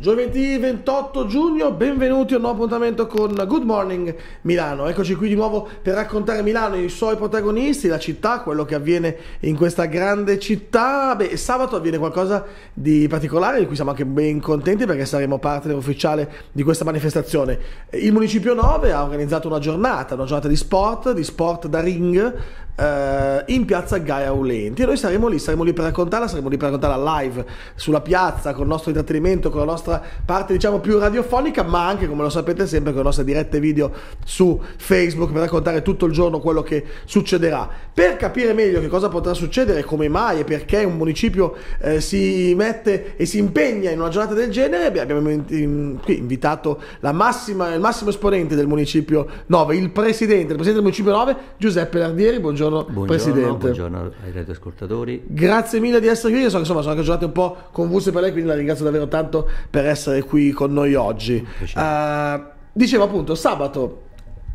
Giovedì 28 giugno, benvenuti a un nuovo appuntamento con Good Morning Milano. Eccoci qui di nuovo per raccontare Milano, i suoi protagonisti, la città, quello che avviene in questa grande città. Beh, sabato avviene qualcosa di particolare di cui siamo anche ben contenti perché saremo partner ufficiale di questa manifestazione. Il Municipio 9 ha organizzato una giornata, una giornata di sport, di sport da ring, eh, in piazza Gaia Aulenti e noi saremo lì, saremo lì per raccontarla, saremo lì per raccontarla live sulla piazza con il nostro intrattenimento, con la nostra parte diciamo più radiofonica, ma anche come lo sapete sempre con le nostre dirette video su Facebook per raccontare tutto il giorno quello che succederà. Per capire meglio che cosa potrà succedere, come mai e perché un municipio eh, si mette e si impegna in una giornata del genere, beh, abbiamo in, qui invitato massima, il massimo esponente del municipio 9, il presidente, il presidente del municipio 9, Giuseppe Lardieri. Buongiorno buongiorno, buongiorno Presidente. Buongiorno ai radioascoltatori. Grazie mille di essere qui, so che insomma sono anche giornate un po' convulse per lei, quindi la ringrazio davvero tanto per essere qui con noi oggi. Uh, dicevo appunto, sabato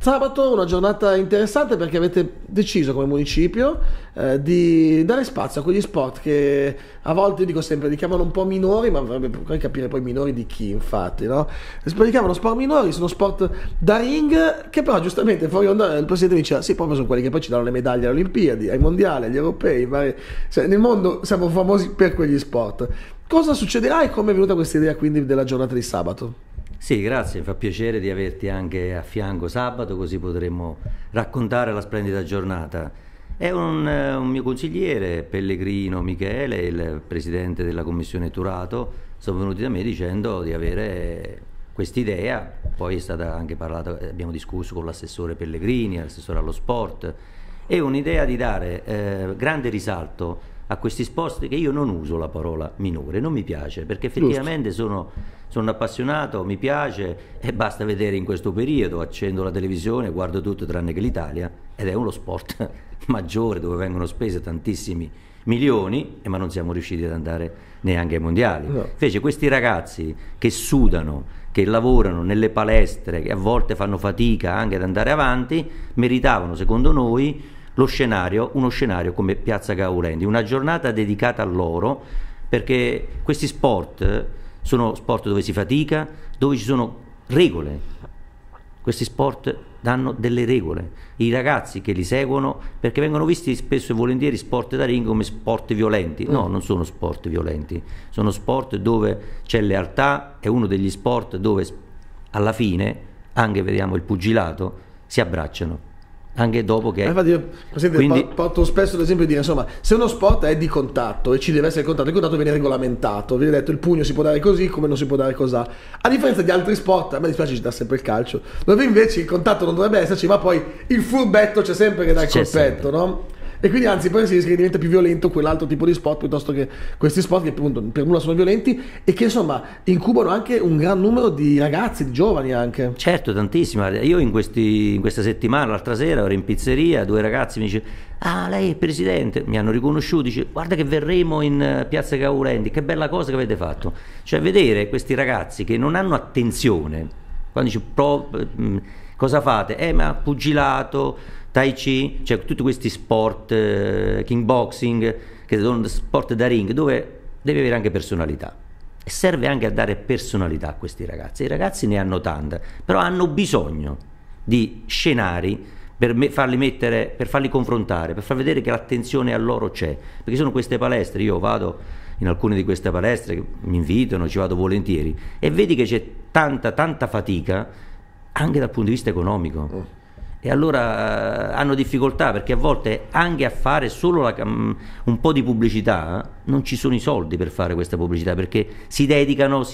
Sabato una giornata interessante perché avete deciso come municipio eh, di dare spazio a quegli sport che a volte dico sempre li chiamano un po' minori, ma vorrei capire poi minori di chi infatti, no? Si chiamano sport minori, sono sport da ring che però giustamente fuori onda il presidente diceva sì, proprio sono quelli che poi ci danno le medaglie alle Olimpiadi, ai mondiali, agli europei, vari... cioè, nel mondo siamo famosi per quegli sport. Cosa succederà e come è venuta questa idea quindi della giornata di sabato? Sì, grazie, mi fa piacere di averti anche a fianco sabato, così potremmo raccontare la splendida giornata. È un, un mio consigliere, Pellegrino Michele, il presidente della commissione Turato, sono venuti da me dicendo di avere quest'idea, poi è stata anche parlata, abbiamo discusso con l'assessore Pellegrini, l'assessore allo sport, è un'idea di dare eh, grande risalto a questi sport che io non uso la parola minore, non mi piace, perché effettivamente sono, sono, appassionato, mi piace e basta vedere in questo periodo, accendo la televisione, guardo tutto tranne che l'Italia ed è uno sport maggiore dove vengono spese tantissimi milioni, ma non siamo riusciti ad andare neanche ai mondiali. No. Invece questi ragazzi che sudano, che lavorano nelle palestre, che a volte fanno fatica anche ad andare avanti, meritavano secondo noi lo scenario, uno scenario come Piazza Gaulendi, una giornata dedicata a loro perché questi sport sono sport dove si fatica, dove ci sono regole. Questi sport danno delle regole. I ragazzi che li seguono, perché vengono visti spesso e volentieri sport da ring come sport violenti. No, mm. non sono sport violenti, sono sport dove c'è lealtà, è uno degli sport dove alla fine, anche vediamo il pugilato, si abbracciano anche dopo che... Infatti io Quindi... porto spesso l'esempio di dire, insomma, se uno sport è di contatto e ci deve essere contatto, il contatto viene regolamentato, viene detto il pugno si può dare così come non si può dare così. A differenza di altri sport, a me dispiace ci dà sempre il calcio, dove invece il contatto non dovrebbe esserci, ma poi il furbetto c'è sempre che dà il c'è colpetto, sempre. no? E quindi anzi poi si rischia che diventa più violento quell'altro tipo di sport piuttosto che questi sport che appunto per nulla sono violenti e che insomma incubano anche un gran numero di ragazzi, di giovani anche. Certo, tantissima. Io in, questi, in questa settimana, l'altra sera, ero in pizzeria, due ragazzi mi dice ah lei è presidente, mi hanno riconosciuto, dice guarda che verremo in eh, Piazza Caurendi, che bella cosa che avete fatto. Cioè vedere questi ragazzi che non hanno attenzione, quando dice mm, cosa fate? Eh ma pugilato Tai Chi, cioè tutti questi sport, eh, kickboxing, che sono sport da ring, dove devi avere anche personalità. E serve anche a dare personalità a questi ragazzi. I ragazzi ne hanno tanta, però hanno bisogno di scenari per me, farli mettere, per farli confrontare, per far vedere che l'attenzione a loro c'è. Perché sono queste palestre, io vado in alcune di queste palestre mi invitano, ci vado volentieri, e vedi che c'è tanta, tanta fatica anche dal punto di vista economico. E allora eh, hanno difficoltà perché a volte anche a fare solo la, un po' di pubblicità non ci sono i soldi per fare questa pubblicità perché si dedicano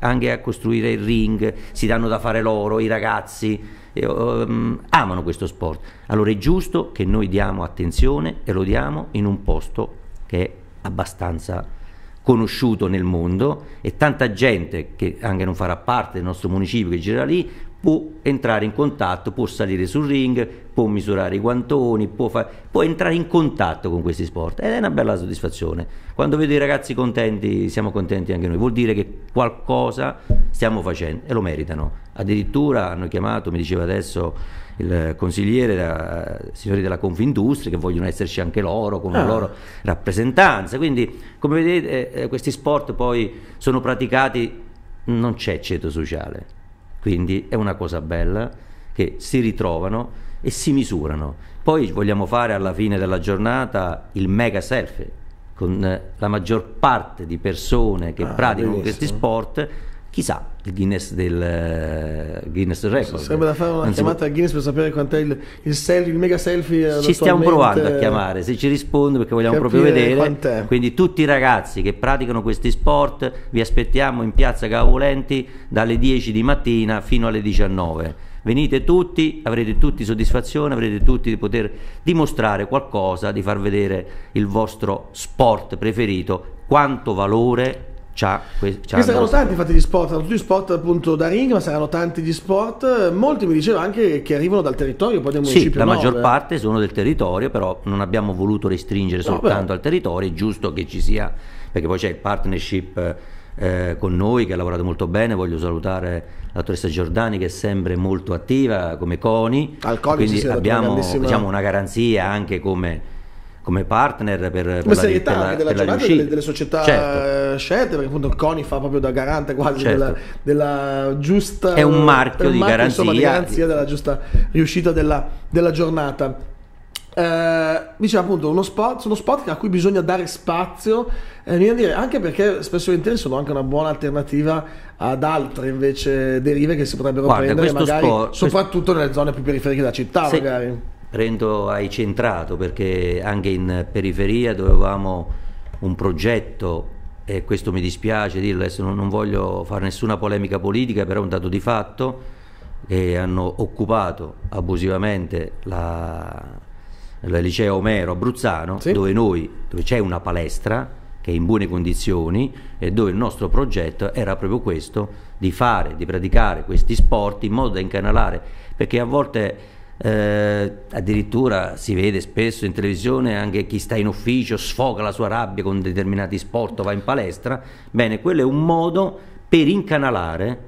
anche a costruire il ring, si danno da fare loro, i ragazzi e, um, amano questo sport. Allora è giusto che noi diamo attenzione e lo diamo in un posto che è abbastanza conosciuto nel mondo e tanta gente che anche non farà parte del nostro municipio che gira lì può entrare in contatto, può salire sul ring, può misurare i guantoni, può, fa- può, entrare in contatto con questi sport ed è una bella soddisfazione. Quando vedo i ragazzi contenti, siamo contenti anche noi, vuol dire che qualcosa stiamo facendo e lo meritano. Addirittura hanno chiamato, mi diceva adesso il consigliere, da, signori della Confindustria, che vogliono esserci anche loro con ah. loro rappresentanza. Quindi, come vedete, eh, questi sport poi sono praticati non c'è ceto sociale, quindi è una cosa bella che si ritrovano e si misurano. Poi vogliamo fare alla fine della giornata il mega selfie con la maggior parte di persone che ah, praticano questi sport chissà il Guinness del uh, Guinness Record. Sarebbe da fare una non chiamata al Guinness per sapere quant'è il, il, selfie, il mega selfie ci stiamo provando a chiamare se ci risponde perché vogliamo proprio vedere. quant'è. quindi tutti i ragazzi che praticano questi sport vi aspettiamo in piazza Cavolenti dalle 10 di mattina fino alle 19 venite tutti, avrete tutti soddisfazione, avrete tutti di poter dimostrare qualcosa, di far vedere il vostro sport preferito, quanto valore C'ha, c'ha saranno tanti infatti di sport, tutti sport appunto da ring, ma saranno tanti di sport. Molti mi dicevano anche che arrivano dal territorio, poi del municipio. Sì, la maggior parte sono del territorio, però non abbiamo voluto restringere no, soltanto beh. al territorio, è giusto che ci sia, perché poi c'è il partnership eh, con noi che ha lavorato molto bene, voglio salutare la dottoressa Giordani che è sempre molto attiva come CONI, Al CONI quindi abbiamo diciamo, una garanzia anche come come partner per, per la, per la, della per giornata delle, delle, società certo. scelte perché appunto CONI fa proprio da garante quasi certo. della, della, giusta è un marchio, un di, garanzia. Insomma, di garanzia della giusta riuscita della, della giornata eh, diceva appunto uno spot, sono spot a cui bisogna dare spazio eh, dire, anche perché spesso volentieri sono anche una buona alternativa ad altre invece derive che si potrebbero Guarda, prendere magari sport, soprattutto questo... nelle zone più periferiche della città sì. magari prendo hai centrato perché anche in periferia dovevamo un progetto e questo mi dispiace dirlo, adesso non, voglio fare nessuna polemica politica, però è un dato di fatto che hanno occupato abusivamente la, il liceo Omero Abruzzano, sì. dove, noi, dove c'è una palestra che è in buone condizioni e dove il nostro progetto era proprio questo, di fare, di praticare questi sport in modo da incanalare, perché a volte eh, addirittura si vede spesso in televisione anche chi sta in ufficio sfoga la sua rabbia con determinati sport o va in palestra. Bene, quello è un modo per incanalare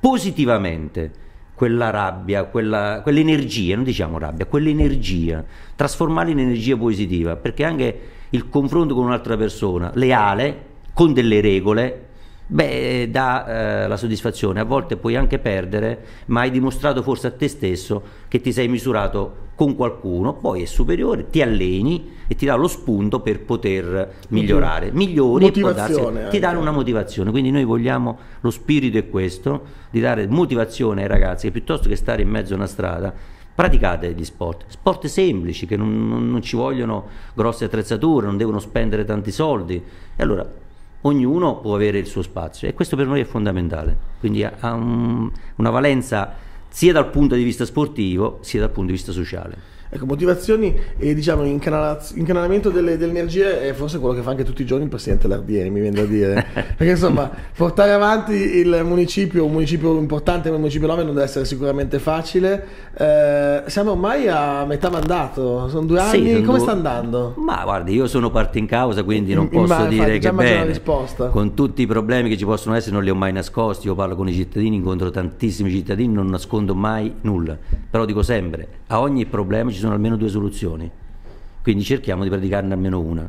positivamente quella rabbia, quella, quell'energia, non diciamo rabbia, quell'energia, trasformarla in energia positiva, perché anche il confronto con un'altra persona, leale, con delle regole, Beh, dà eh, la soddisfazione, a volte puoi anche perdere, ma hai dimostrato forse a te stesso che ti sei misurato con qualcuno, poi è superiore, ti alleni e ti dà lo spunto per poter migliorare. Migliori darsi, ti danno una motivazione, quindi noi vogliamo, lo spirito è questo, di dare motivazione ai ragazzi che piuttosto che stare in mezzo a una strada, praticate gli sport, sport semplici che non, non, non ci vogliono grosse attrezzature, non devono spendere tanti soldi. E allora ognuno può avere il suo spazio e questo per noi è fondamentale, quindi ha un, una valenza sia dal punto di vista sportivo sia dal punto di vista sociale. Ecco, motivazioni e diciamo incanalamento delle, energie è forse quello che fa anche tutti i giorni il presidente Lardieri, mi viene da dire. Perché insomma, portare avanti il municipio, un municipio importante come il municipio 9 non deve essere sicuramente facile. Eh, siamo ormai a metà mandato, sono due anni, sì, come due... sta andando? Ma guardi, io sono parte in causa, quindi non posso ma, dire che bene. Con tutti i problemi che ci possono essere non li ho mai nascosti, io parlo con i cittadini, incontro tantissimi cittadini, non nascondo mai nulla. Però dico sempre, a ogni problema ci sono almeno due soluzioni, quindi cerchiamo di praticarne almeno una.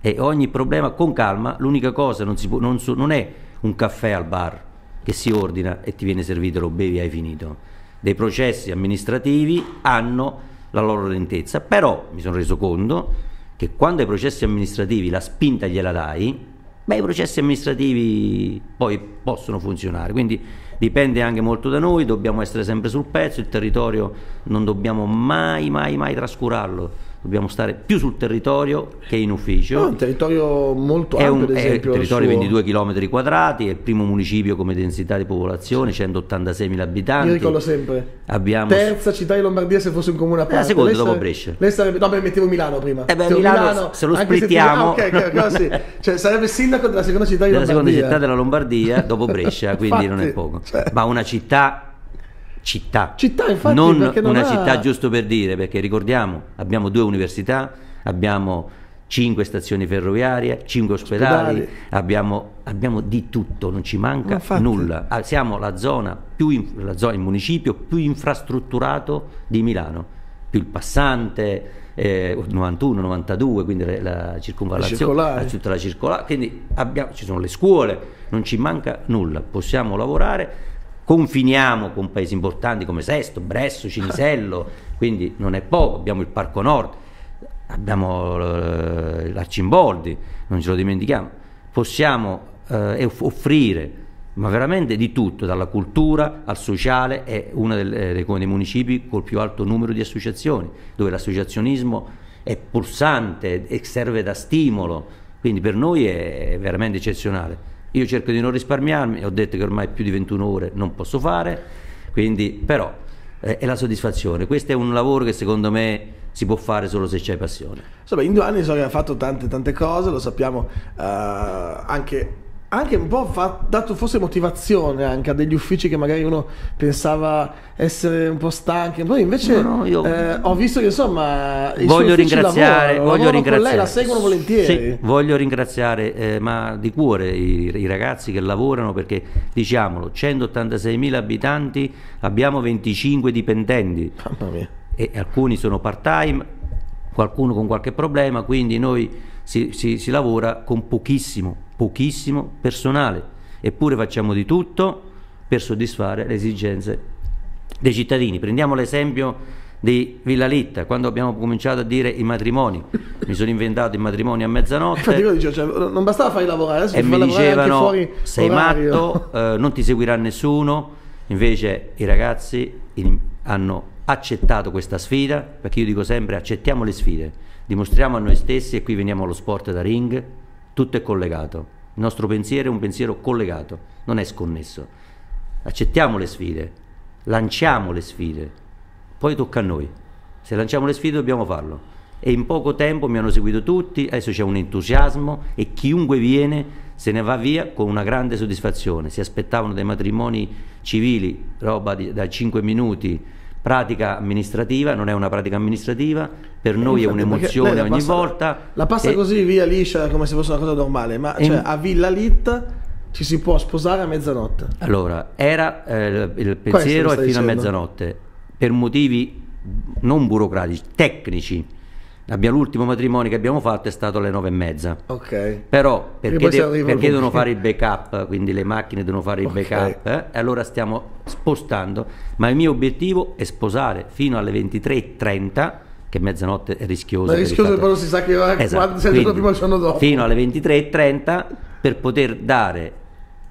E ogni problema con calma, l'unica cosa non, può, non, so, non è un caffè al bar che si ordina e ti viene servito, lo bevi e hai finito. Dei processi amministrativi hanno la loro lentezza, però mi sono reso conto che quando ai processi amministrativi la spinta gliela dai, beh, i processi amministrativi poi possono funzionare. Quindi dipende anche molto da noi, dobbiamo essere sempre sul pezzo, il territorio non dobbiamo mai, mai, mai trascurarlo dobbiamo stare più sul territorio che in ufficio. No, un territorio molto è ampio, un, È un territorio di 22 km quadrati, è il primo municipio come densità di popolazione, 186.000 abitanti. Io ricordo sempre. Abbiamo... Terza città di Lombardia se fosse un comune a parte. La seconda dopo Brescia. Lei sarebbe... No, beh, mettevo Milano prima. Eh beh, Milano, Milano, se lo splittiamo... Se ti... ah, ok, okay, sì. cioè, sarebbe sindaco della seconda città di Lombardia. Della seconda città della Lombardia dopo Brescia, quindi non è poco. Cioè... Ma una città città, città infatti, non, non una ha... città giusto per dire, perché ricordiamo, abbiamo due università, abbiamo cinque stazioni ferroviarie, cinque ospedali. Abbiamo, abbiamo, di tutto, non ci manca infatti... nulla. Ah, siamo la zona, più la zona, il municipio più infrastrutturato di Milano, più il passante, eh, 91, 92, quindi la circonvallazione, tutta la circolare, quindi abbiamo, ci sono le scuole, non ci manca nulla, possiamo lavorare, confiniamo con paesi importanti come Sesto, Bresso, Cinisello, quindi non è poco, abbiamo il Parco Nord, abbiamo eh, l'Arcimboldi, non ce lo dimentichiamo, possiamo eh, offrire ma veramente di tutto, dalla cultura al sociale, è uno dei, eh, dei municipi col più alto numero di associazioni, dove l'associazionismo è pulsante e serve da stimolo, quindi per noi è veramente eccezionale. Io cerco di non risparmiarmi, ho detto che ormai più di 21 ore non posso fare, quindi però eh, è la soddisfazione. Questo è un lavoro che secondo me si può fare solo se c'è passione. Insomma, in due anni so che ha fatto tante tante cose, lo sappiamo uh, anche anche un po' fa, dato forse motivazione anche a degli uffici che magari uno pensava essere un po' stanchi, poi invece no, no, io... eh, ho visto che insomma voglio ringraziare, lavorano, voglio ringraziare lei, la seguono volentieri. Sì, voglio ringraziare eh, ma di cuore i, i, ragazzi che lavorano perché diciamolo, 186.000 abitanti, abbiamo 25 dipendenti. E alcuni sono part time, qualcuno con qualche problema, quindi noi si, si, si lavora con pochissimo pochissimo personale, eppure facciamo di tutto per soddisfare le esigenze dei cittadini. Prendiamo l'esempio di Villa Litta, quando abbiamo cominciato a dire i matrimoni, mi sono inventato i matrimoni a mezzanotte. Dicevo, cioè, non bastava farli lavorare, adesso e mi dicevano sei orario. matto, eh, non ti seguirà nessuno, invece i ragazzi hanno accettato questa sfida, perché io dico sempre accettiamo le sfide, dimostriamo a noi stessi e qui veniamo allo sport da ring, tutto è collegato. Il nostro pensiero è un pensiero collegato, non è sconnesso. Accettiamo le sfide, lanciamo le sfide, poi tocca a noi. Se lanciamo le sfide dobbiamo farlo. E in poco tempo mi hanno seguito tutti, adesso c'è un entusiasmo e chiunque viene se ne va via con una grande soddisfazione. Si aspettavano dei matrimoni civili, roba di, da 5 minuti, pratica amministrativa, non è una pratica amministrativa, per noi Infatti, è un'emozione ogni passa, volta. La passa e... così via liscia come se fosse una cosa normale, ma cioè, a Villa Litta ci si può sposare a mezzanotte. Allora, era eh, il pensiero è fino dicendo? a mezzanotte, per motivi non burocratici, tecnici Abbiamo, l'ultimo matrimonio che abbiamo fatto è stato alle nove e mezza. Ok. Però perché, de- perché devono fare il backup, quindi le macchine devono fare il okay. backup, eh? e allora stiamo spostando. Ma il mio obiettivo è sposare fino alle 23.30 che mezzanotte è rischioso. Ma è rischioso però si sa che esatto. quando sei prima il giorno dopo. Fino alle 23.30 per poter dare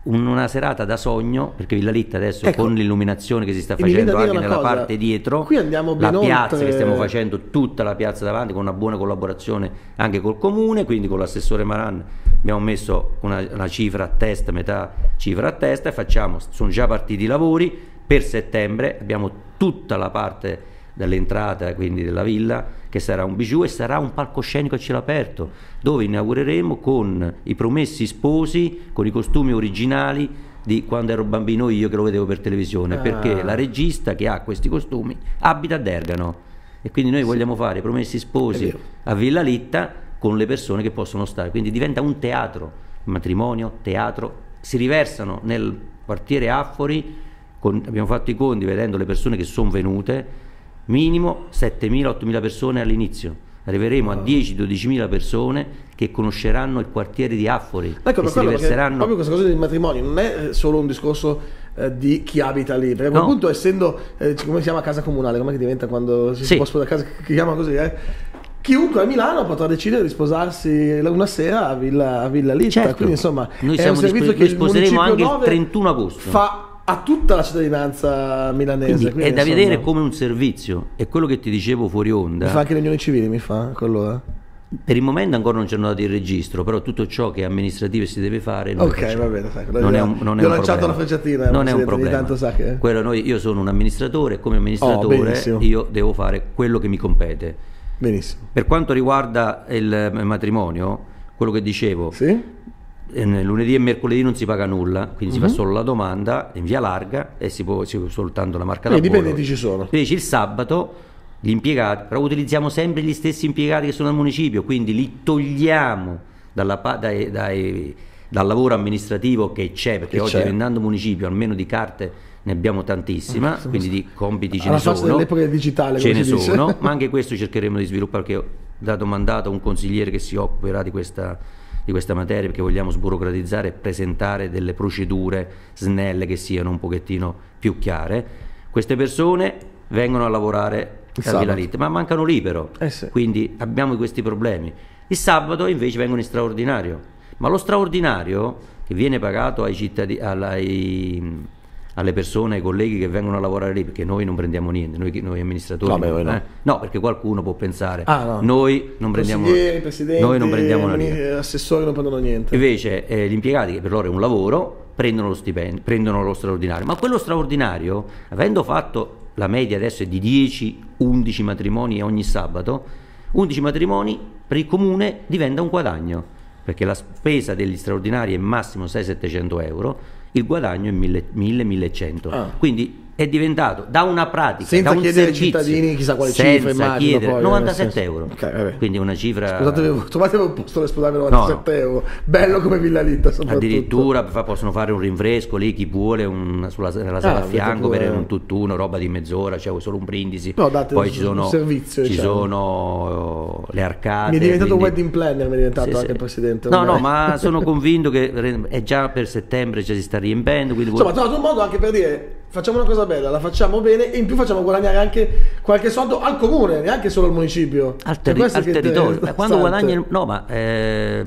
una serata da sogno, perché Villa Litta adesso ecco, con l'illuminazione che si sta facendo anche nella cosa, parte dietro, qui andiamo la piazza oltre... che stiamo facendo, tutta la piazza davanti con una buona collaborazione anche col comune, quindi con l'assessore Maran abbiamo messo una, una cifra a testa, metà cifra a testa e facciamo, sono già partiti i lavori, per settembre abbiamo tutta la parte dell'entrata quindi della villa che sarà un bijou e sarà un palcoscenico a cielo aperto dove inaugureremo con i promessi sposi con i costumi originali di quando ero bambino io che lo vedevo per televisione ah. perché la regista che ha questi costumi abita a Dergano e quindi noi sì. vogliamo fare i promessi sposi a Villa Litta con le persone che possono stare quindi diventa un teatro matrimonio, teatro si riversano nel quartiere Affori con, abbiamo fatto i conti vedendo le persone che sono venute minimo 7.000-8.000 persone all'inizio. Arriveremo a 10-12.000 persone che conosceranno il quartiere di Affori ecco, e si riverseranno... Proprio questa cosa del matrimonio non è eh, solo un discorso eh, di chi abita lì, perché no. appunto essendo, eh, come si chiama casa comunale, come diventa quando si, sì. può sposare casa, che chiama così, eh? chiunque a Milano potrà decidere di sposarsi una sera a Villa, a Villa Litta. Certo. Quindi, insomma, noi è un servizio che sposeremo anche il 31 agosto. Fa a tutta la cittadinanza milanese. Quindi, quindi, è da insomma, vedere come un servizio. È quello che ti dicevo fuori onda. Mi fa anche le unioni civili, mi fa quello. Eh. Per il momento ancora non ci hanno dato il registro, però tutto ciò che è amministrativo si deve fare. Ok, va bene. Sai, non è un, non è un lanciato la frecciatina. Non è un problema. Che... Quello noi, io sono un amministratore e come amministratore oh, io devo fare quello che mi compete. Benissimo. Per quanto riguarda il matrimonio, quello che dicevo, sì? Lunedì e mercoledì non si paga nulla, quindi uh-huh. si fa mhm. solo la domanda in via larga e si può, si può soltanto la marca da I dipendenti ci sono. Invece il sabato gli impiegati, però utilizziamo sempre gli stessi impiegati che sono al municipio, quindi li togliamo dalla, dai, dai, dal lavoro amministrativo che c'è, perché Che oggi c'è. diventando municipio almeno di carte ne abbiamo tantissima, quindi di compiti ce ne sono. dell'epoca del digitale, ce ne dice. sono, ma anche questo cercheremo di sviluppare perché ho dato mandato a un consigliere che si occuperà di questa, di questa materia perché vogliamo sburocratizzare e presentare delle procedure snelle che siano un pochettino più chiare. Queste persone vengono a lavorare a Villa. Litta, ma mancano libero, Eh sì. quindi abbiamo questi problemi. Il sabato invece vengono in straordinario, ma lo straordinario che viene pagato ai cittadini, ai- alle persone, ai colleghi che vengono a lavorare lì, perché noi non prendiamo niente, noi, noi amministratori, No, beh, no. eh? No, perché qualcuno può pensare, Ah, no. noi non prendiamo noi non prendiamo mini- lira. assessori non prendono niente. Invece eh, gli impiegati, che per loro è un lavoro, prendono lo stipendio, prendono lo straordinario. Ma quello straordinario, avendo fatto la media adesso è di 10-11 matrimoni ogni sabato, 11 matrimoni per il comune diventa un guadagno, perché la spesa degli straordinari è massimo 600-700 euro, il guadagno è 1000-1100. Ah. Quindi è diventato da una pratica, Senza da un chiedere ai cittadini chissà quale cifra, immagino, poi, 97 nel senso. euro. Ok, vabbè. Quindi una cifra... Scusate, trovatevi un posto dove sputare 97 euro. Bello come Villa Litta. Addirittura fa- possono fare un rinfresco lì chi vuole un- sulla, nella sala Ah, a fianco per un tutt'uno, roba di mezz'ora, cioè solo un brindisi. No, date Poi un- ci sono, servizio, ci diciamo. sono eh, le arcate. Mi è diventato quindi- wedding planner, mi è diventato Sì, anche sì. presidente. No, ormai. no, ma sono convinto che è già per settembre ci si sta riempendo. Quindi Insomma, ha trovato un modo anche per dire facciamo una cosa bella, la facciamo bene e in più facciamo guadagnare anche qualche soldo al comune, neanche solo al municipio. al, Cioè, terri- al territorio. Eh, Quando interessante. guadagni il- no, ma eh,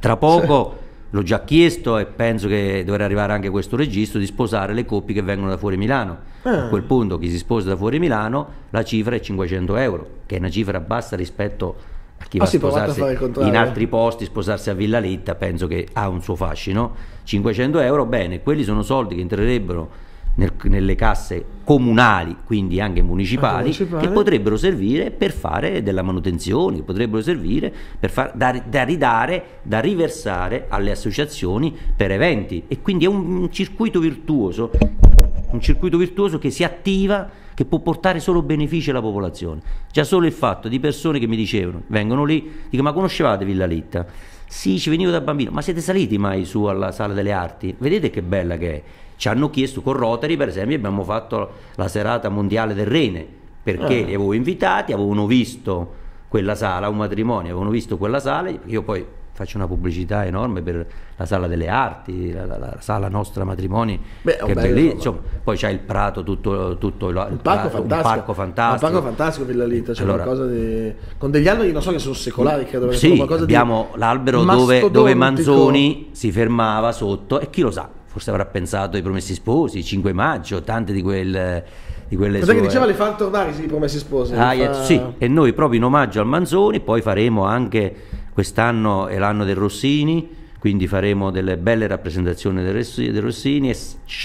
tra poco l'ho già chiesto e penso che dovrà arrivare anche questo registro di sposare le coppie che vengono da fuori Milano. Ah. A quel punto chi si sposa da fuori Milano la cifra è 500 euro, che è una cifra bassa rispetto a chi Ah, va sì, a a sposarsi contrario. in altri posti, sposarsi a Villa Litta, penso che ha un suo fascino. 500 euro, bene, quelli sono soldi che entrerebbero nel- nelle casse comunali, quindi anche municipali, che potrebbero servire per fare della manutenzione, che potrebbero servire per far, da, da ridare, da riversare alle associazioni per eventi. E quindi è un, un circuito virtuoso, un circuito virtuoso che si attiva, che può portare solo benefici alla popolazione. Già solo il fatto di persone che mi dicevano, vengono lì, dico ma conoscevate Villa Litta? Sì, ci venivo da bambino, ma siete saliti mai su alla Sala delle Arti? Vedete che bella che è? Ci hanno chiesto con Rotary, per esempio, abbiamo fatto la serata mondiale del Rene, perché Ah. li avevo invitati, avevano visto quella sala, un matrimonio, avevano visto quella sala, io poi faccio una pubblicità enorme per la sala delle arti, la, la- la sala nostra matrimoni, Beh, un che è bello, bellissima, insomma. poi c'è il prato tutto, tutto il, Un parco prato- un fantastico. parco fantastico. Un parco fantastico Villa Litta, c'è Allora- qualcosa di... Con degli alberi, non so che sono secolari, credo. Sì, qualcosa di abbiamo l'albero dove, dove. Manzoni si fermava sotto e chi lo sa, forse avrà pensato ai Promessi Sposi, 5 maggio, tante di, quel, di quelle Cos'è che diceva li fa tornare i promessi sposi? Ah, fa- sì, e noi proprio in omaggio al Manzoni, poi faremo anche quest'anno è l'anno del Rossini, quindi faremo delle belle rappresentazioni del, Rossi- del Rossini e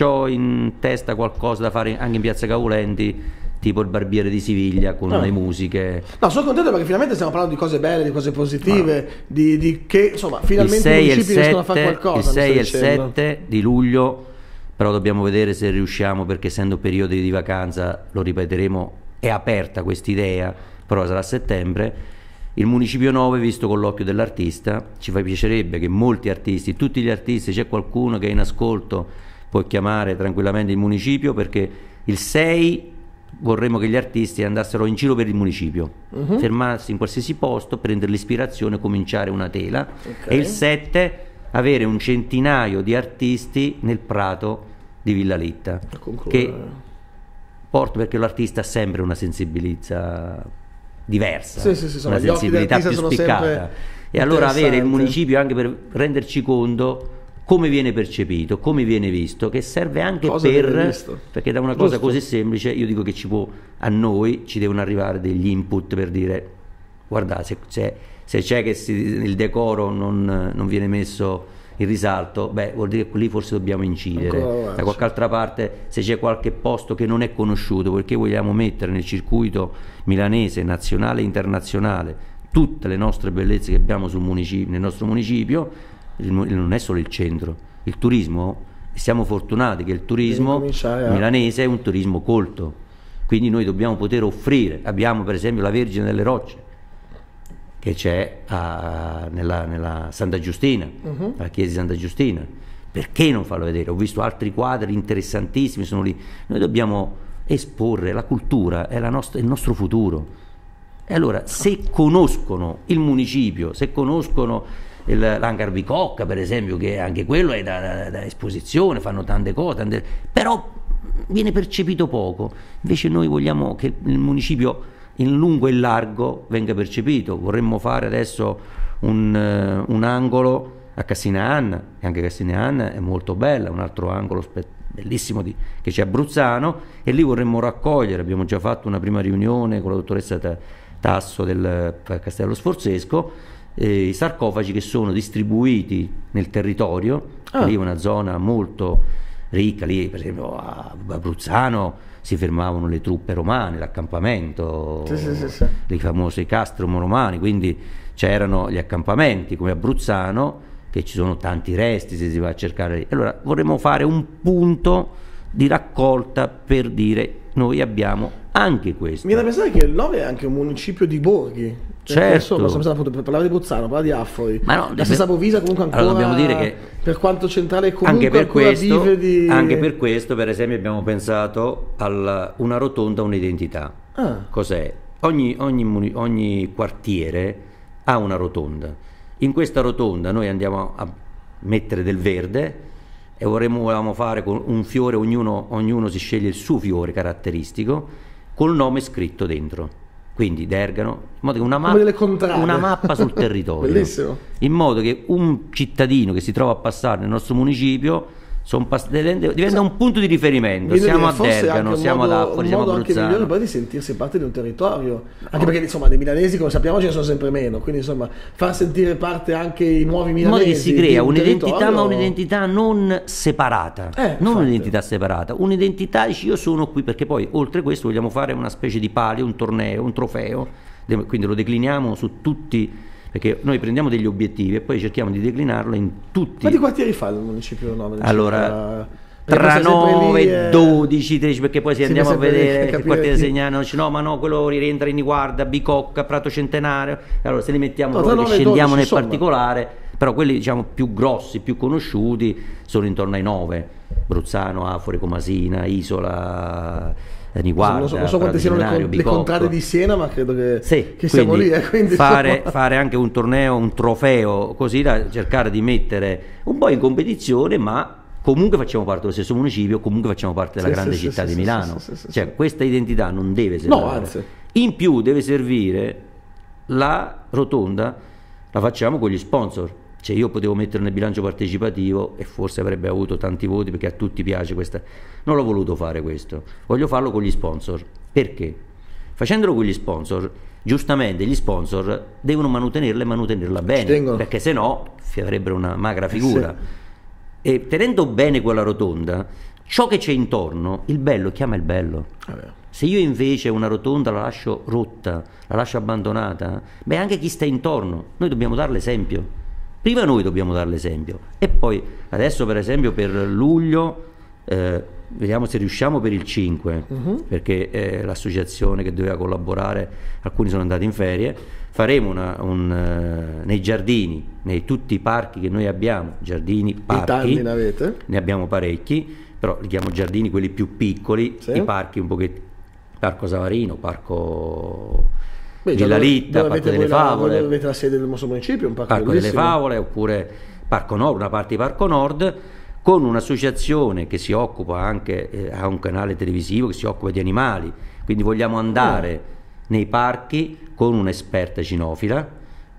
ho in testa qualcosa da fare anche in Piazza Caulenti, tipo il Barbiere di Siviglia con Ah. le musiche. No, sono contento perché finalmente stiamo parlando di cose belle, di cose positive, di, di che insomma finalmente i 6 il municipi riescono a fare 7, qualcosa. il mi 6 stai e il dicendo. 7 di luglio, però dobbiamo vedere se riusciamo perché essendo periodi di vacanza, lo ripeteremo, è aperta quest'idea, però sarà a settembre. Il Municipio 9, visto con l'occhio dell'artista, ci fa piacerebbe che molti artisti, tutti gli artisti, c'è qualcuno che è in ascolto, può chiamare tranquillamente il municipio perché il 6 vorremmo che gli artisti andassero in giro per il municipio, Mhm. fermarsi in qualsiasi posto, prendere l'ispirazione, cominciare una tela Ok. e il 7 avere un centinaio di artisti nel prato di Villa Litta A concludere. che porto perché l'artista ha sempre una sensibilità diversa, Sì, sì, sì, una sensibilità più spiccata. E allora avere il municipio anche per renderci conto come viene percepito, come viene visto, che serve anche Cosa per perché da una cosa Giusto. così semplice io dico che ci può a noi ci devono arrivare degli input per dire guarda se c'è, se c'è che si- il decoro non, non viene messo in risalto, beh vuol dire che lì forse dobbiamo incidere. Da qualche altra parte se c'è qualche posto che non è conosciuto perché vogliamo mettere nel circuito milanese, nazionale e internazionale tutte le nostre bellezze che abbiamo sul municipio, nel nostro municipio, il non è solo il centro, il turismo, siamo fortunati che il turismo milanese è un turismo colto, quindi noi dobbiamo poter offrire, abbiamo per esempio la Vergine delle Rocce, che c'è a, nella, nella, Santa Giustina, uh-huh. alla chiesa di Santa Giustina. Perché non farlo vedere? Ho visto altri quadri interessantissimi, sono lì. Noi dobbiamo esporre la cultura, è la nostra, il nostro futuro. E allora, se conoscono il municipio, se conoscono l'hangar Bicocca, per esempio, che anche quello è da, da, da esposizione, fanno tante cose, tante, però viene percepito poco. Invece noi vogliamo che il municipio in lungo e largo venga percepito. Vorremmo fare adesso un, uh, un angolo a Cassina Anna, e anche Cassina Anna è molto bella, un altro angolo bellissimo di, che c'è a Bruzzano, e lì vorremmo raccogliere, abbiamo già fatto una prima riunione con la dottoressa Tasso del Castello Sforzesco, eh, i sarcofagi che sono distribuiti nel territorio, ah. lì è una zona molto ricca, lì per esempio a, a Bruzzano si fermavano le truppe romane, l'accampamento, sì, sì, sì, i famosi castrum romani, quindi c'erano gli accampamenti come a Bruzzano, che ci sono tanti resti se si va a cercare. Allora vorremmo fare un punto di raccolta per dire noi abbiamo anche questo. Mi da pensare che il 9 è anche un municipio di borghi. Certo. Insomma, appunto, per parlare di Bozzano, parlare di Affori. Ma no, la stessa Bovisa comunque ancora allora, dobbiamo dire che per quanto centrale comunque anche per questo, vive di... Anche per questo, per esempio, abbiamo pensato a una rotonda, un'identità. Ah. Cos'è? Ogni, ogni, ogni quartiere ha una rotonda. In questa rotonda noi andiamo a mettere del verde e vorremmo volevamo fare con un fiore, ognuno, ognuno si sceglie il suo fiore caratteristico, col nome scritto dentro. Quindi dergano, in modo che una, ma- una mappa sul territorio. Bellissimo. In modo che un cittadino che si trova a passare nel nostro municipio Pass- diventa un punto di riferimento. Siamo a Dergano, siamo ad Affori, siamo a Bruzzano. anche migliore poi di sentirsi parte di un territorio. Anche perché insomma dei milanesi, come sappiamo, ce ne sono sempre meno. Quindi insomma, far sentire parte anche i nuovi milanesi. In modo che si crea un un'identità, territorio... ma un'identità non separata. Eh, non infatti. un'identità separata. Un'identità, dici io sono qui perché poi oltre a questo vogliamo fare una specie di palio, un torneo, un trofeo. Quindi lo decliniamo su tutti perché noi prendiamo degli obiettivi e poi cerchiamo di declinarlo in tutti. Quanti quartieri fa il municipio 9? Allora, tra 9 e 12, 13, perché poi se andiamo a vedere il quartiere segnano, no, ma no, quello rientra in Iguarda, Bicocca, Prato Centenario, allora se li mettiamo no, noi scendiamo 12, nel insomma. particolare, però quelli diciamo più grossi, più conosciuti sono intorno ai 9, Bruzzano, Afore, Comasina, Isola riguarda. Non so, non so quante siano le, le contrade di Siena, ma credo che, sì, che siamo lì. Eh, fare, fare, anche un torneo, un trofeo, così da cercare di mettere un po' in competizione, ma comunque facciamo parte dello stesso municipio, comunque facciamo parte della sì, grande sì, città di Milano. cioè questa identità non deve servire. No, anzi. In più deve servire la rotonda, la facciamo con gli sponsor cioè io potevo mettere nel bilancio partecipativo e forse avrebbe avuto tanti voti perché a tutti piace questa. Non l'ho voluto fare questo. Voglio farlo con gli sponsor. Perché? Facendolo con gli sponsor, giustamente gli sponsor devono manutenerla e manutenerla bene, perché se no avrebbero una magra eh, figura. Sì. E tenendo bene quella rotonda, ciò che c'è intorno, il bello chiama il bello. Vabbè. Se io invece una rotonda la lascio rotta, la lascio abbandonata, beh anche chi sta intorno, noi dobbiamo dare l'esempio. Prima noi dobbiamo dare l'esempio e poi adesso per esempio per luglio eh, vediamo se riusciamo per il 5 uh-huh. Mhm. perché eh, l'associazione che doveva collaborare, alcuni sono andati in ferie, faremo una, un, uh, nei giardini, nei tutti i parchi che noi abbiamo, giardini, parchi, ne, avete? ne abbiamo parecchi, però li chiamo giardini quelli più piccoli, sì. i parchi un pochettino, Parco Savarino, Parco Beh, Villa Litta, Parco delle Favole. Dove avete la sede del nostro municipio, un parco, parco delle Favole, oppure Parco Nord, una parte di Parco Nord, con un'associazione che si occupa anche, eh, ha un canale televisivo che si occupa di animali, quindi vogliamo andare oh. nei parchi con un'esperta cinofila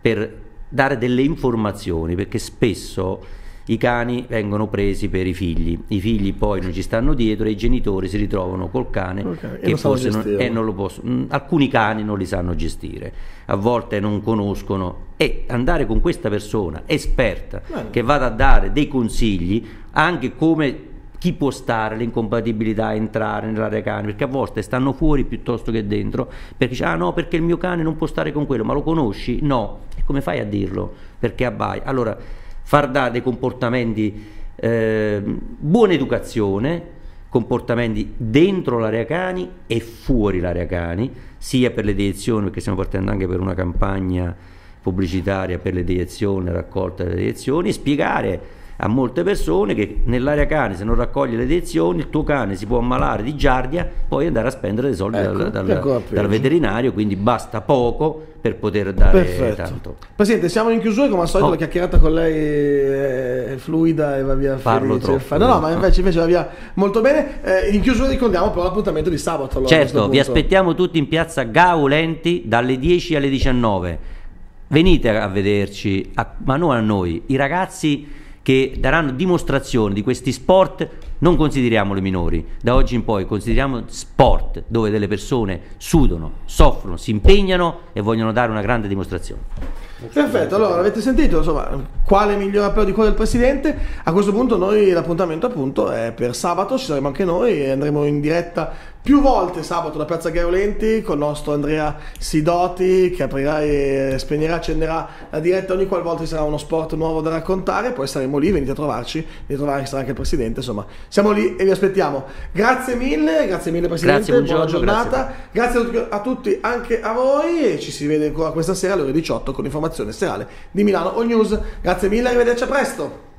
per dare delle informazioni, perché spesso i cani vengono presi per i figli, i figli poi non ci stanno dietro e i genitori si ritrovano col cane okay. che forse non, eh, non lo possono, mm, alcuni cani non li sanno gestire, a volte non conoscono e andare con questa persona esperta Bene. che vada a dare dei consigli anche come chi può stare, le incompatibilità, entrare nell'area cane, perché a volte stanno fuori piuttosto che dentro, perché dice, ah no, perché il mio cane non può stare con quello, ma lo conosci? No, e come fai a dirlo? Perché abbai? Allora, far dare dei comportamenti, eh, buona educazione, comportamenti dentro l'area cani e fuori l'area cani, sia per le direzioni, perché stiamo partendo anche per una campagna pubblicitaria per le deiezioni, raccolta delle deiezioni, spiegare a molte persone che nell'area cane se non raccoglie le deiezioni il tuo cane si può ammalare di giardia poi andare a spendere dei soldi Ecco, dal, dal- ecco dal veterinario quindi basta poco per poter dare Perfetto. tanto Presidente, siamo in chiusura, come al solito Oh. la chiacchierata con lei è fluida e va via Parlo felice. troppo, No, no, ma invece, invece va via molto bene. Eh, in chiusura ricordiamo però l'appuntamento di sabato. allora, Certo, vi aspettiamo tutti in piazza Gaulenti dalle 10 alle 19. Venite a vederci, a- ma non a noi, i ragazzi che daranno dimostrazione di questi sport, non consideriamoli minori, da oggi in poi consideriamo sport dove delle persone sudano, soffrono, si impegnano e vogliono dare una grande dimostrazione. Perfetto, allora avete sentito insomma quale miglior appello di quello del Presidente? A questo punto noi l'appuntamento appunto è per sabato, ci saremo anche noi e andremo in diretta più volte sabato da Piazza Gaolenti con il nostro Andrea Sidoti che aprirà e spegnerà, accenderà la diretta ogni qualvolta ci sarà uno sport nuovo da raccontare, poi saremo lì, venite a trovarci, venite a trovare sarà anche il Presidente, insomma siamo lì e vi aspettiamo. Grazie mille, grazie mille Presidente, Grazie, buona giornata, grazie, a tutti- a tutti anche a voi e ci si vede ancora questa sera alle ore 18 con l'informazione serale di Milano All News. Grazie mille, arrivederci a presto.